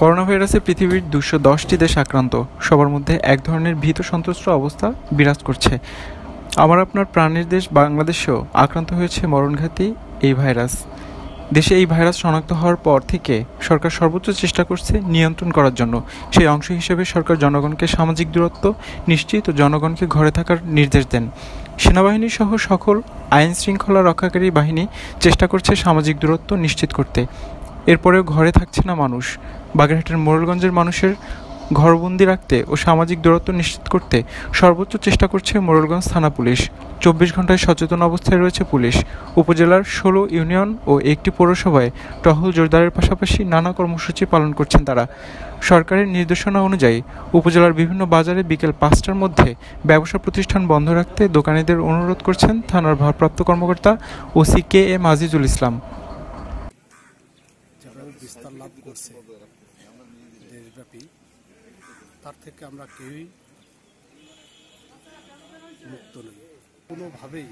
Corona ভাইরাসে পৃথিবীর দুশো দশটি দেশ আক্রান্ত। সবার মধ্যে এক ধরনের ভীত সন্ত্রস্ত অবস্থা বিরাজ করছে। আমার আপনার প্রাণের দেশ বাংলাদেশেও আক্রান্ত হয়েছে মরণঘাতী এই ভাইরাস। দেশে এই ভাইরাস শনাক্ত হওয়ার পর থেকে সরকার সর্বোচ্চ চেষ্টা করছে নিয়ন্ত্রণ করার জন্য। সেই অংশ হিসেবে সরকার জনগণকে সামাজিক দূরত্ব, নিশ্চিত ও জনগণকে ঘরে থাকার নির্দেশ দেন। সেনাবাহিনী সহ সকল আইন শৃঙ্খলা রক্ষাকারী বাহিনী চেষ্টা করছে সামাজিক দূরত্ব নিশ্চিত করতে। এরপরেও ঘরে থাকছে না মানুষ। বাগেরহাটের মোড়লগঞ্জের মানুষের ঘরবন্দি রাখতে ও সামাজিক দূরত্ব নিশ্চিত করতে সর্বোচ্চ চেষ্টা করছে মোরলগঞ্জ থানা পুলিশ। চব্বিশ ঘন্টায় সচেতন অবস্থায় রয়েছে পুলিশ। উপজেলার ষোলো ইউনিয়ন ও একটি পৌরসভায় টহল জোরদারের পাশাপাশি নানা কর্মসূচি পালন করছেন তারা। সরকারের নির্দেশনা অনুযায়ী উপজেলার বিভিন্ন বাজারে বিকেল পাঁচটার মধ্যে ব্যবসা প্রতিষ্ঠান বন্ধ রাখতে দোকানিদের অনুরোধ করছেন থানার ভারপ্রাপ্ত কর্মকর্তা OC K M Azizul Islam. যেভাবে বিস্তার লাভ করছে দেশব্যাপী, তার থেকে আমরা কেউই মুক্ত নই। কোনোভাবেই,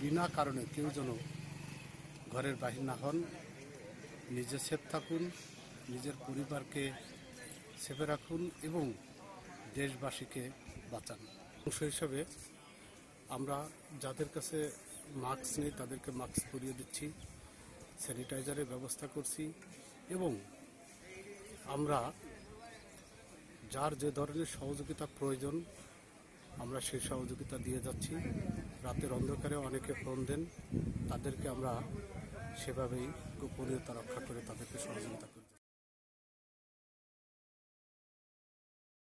বিনা কারণে কেউ যেন ঘরের বাহির না হন নিজে সেফ থাকুন, নিজের পরিবারকে সেফে রাখুন এবং দেশবাসীকে বাঁচান। অংশ হিসাবে আমরা যাদের কাছে মাস্ক নেই, তাদেরকে মাস্ক পরিয়ে দিচ্ছি। স্যানিটাইজারের ব্যবস্থা করছি এবং আমরা যার যে ধরনের সহযোগিতা প্রয়োজন, আমরা সেই সহযোগিতা দিয়ে যাচ্ছি। রাতের অন্ধকারে অনেকে ফোন দেন, তাদেরকে আমরা সেভাবেই গোপনীয়তা রক্ষা করে তাদেরকে সহযোগিতা করি।